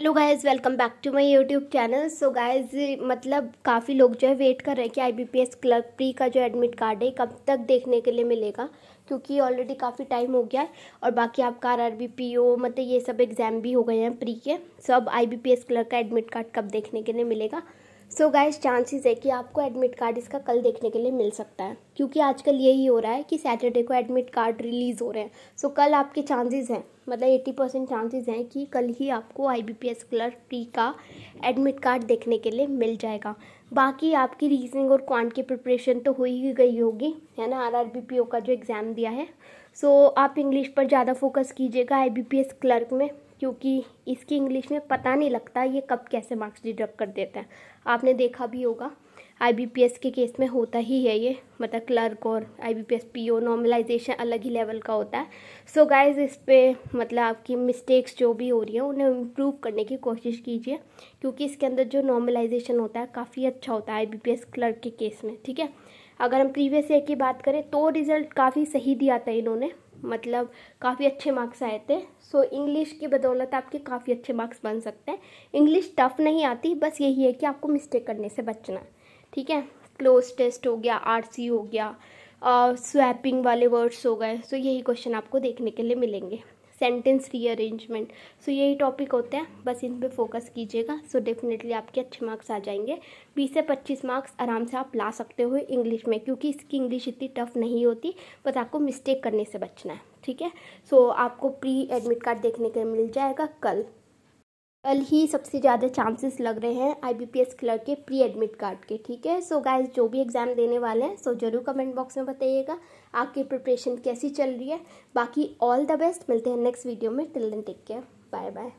Hello guys welcome back to my YouTube channel so guys मतलब काफ़ी लोग जो है वेट कर रहे हैं कि आईबीपीएस क्लर्क प्री का जो एडमिट कार्ड है कब तक देखने के लिए मिलेगा? क्योंकि ऑलरेडी काफ़ी टाइम हो गया है और बाकी आपका R R B P O मतलब ये सब एग्ज़ाम भी हो गए हैं प्री के। सब I B P S clerk का एडमिट कार्ड कब देखने के लिए मिलेगा? सो गाइस चांसेस है कि आपको एडमिट कार्ड इसका कल देखने के लिए मिल सकता है। क्योंकि आजकल यही हो रहा है कि सैटरडे को एडमिट कार्ड रिलीज़ हो रहे हैं। सो so, कल आपके चांसेस हैं मतलब एट्टी परसेंट चांसेज हैं कि कल ही आपको I B P S clerk pre का एडमिट कार्ड देखने के लिए मिल जाएगा। बाकी आपकी रीजनिंग और क्वांट की प्रिपरेशन तो हो ही गई होगी है ना? R R B P O का जो एग्ज़ाम दिया है। सो so, आप इंग्लिश पर ज़्यादा फोकस कीजिएगा I B P S clerk में। क्योंकि इसकी इंग्लिश में पता नहीं लगता ये कब कैसे मार्क्स डिडक्ट कर देते हैं। आपने देखा भी होगा आईबीपीएस के केस में होता ही है ये मतलब क्लर्क और आईबीपीएस पीओ नॉर्मलाइजेशन अलग ही लेवल का होता है। सो so गाइज़ इस पर मतलब आपकी मिस्टेक्स जो भी हो रही हैं, उन्हें इम्प्रूव करने की कोशिश कीजिए, क्योंकि इसके अंदर जो नॉर्मलाइजेशन होता है, काफ़ी अच्छा होता है आईबीपीएस क्लर्क के केस में, ठीक है? अगर हम प्रीवियस ईयर की बात करें तो रिज़ल्ट काफ़ी सही दिया था इन्होंने। मतलब काफ़ी अच्छे मार्क्स आए थे। सो so, इंग्लिश की बदौलत आपके काफ़ी अच्छे मार्क्स बन सकते हैं। इंग्लिश टफ नहीं आती बस यही है कि आपको मिस्टेक करने से बचना ठीक है? क्लोज टेस्ट हो गया आरसी हो गया स्वैपिंग वाले वर्ड्स हो गए। सो so, यही क्वेश्चन आपको देखने के लिए मिलेंगे। सेंटेंस रीअरेंजमेंट सो यही टॉपिक होते हैं। बस इन पर फोकस कीजिएगा। सो डेफिनेटली आपके अच्छे मार्क्स आ जाएँगे। बीस से पच्चीस मार्क्स आराम से आप ला सकते हो इंग्लिश में क्योंकि इसकी इंग्लिश इतनी टफ नहीं होती बस आपको मिस्टेक करने से बचना है। ठीक है? सो so, आपको प्री एडमिट कार्ड देखने के मिल जाएगा कल। कल ही सबसे ज़्यादा चांसेस लग रहे हैं आईबीपीएस क्लर्क के प्री एडमिट कार्ड के, ठीक है? सो गाइज़ जो भी एग्ज़ाम देने वाले हैं सो ज़रूर कमेंट बॉक्स में बताइएगा आपकी प्रिपरेशन कैसी चल रही है। बाकी ऑल द बेस्ट मिलते हैं नेक्स्ट वीडियो में। Till then take care bye bye